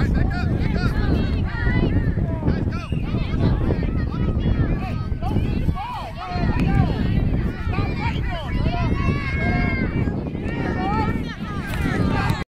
right, back up.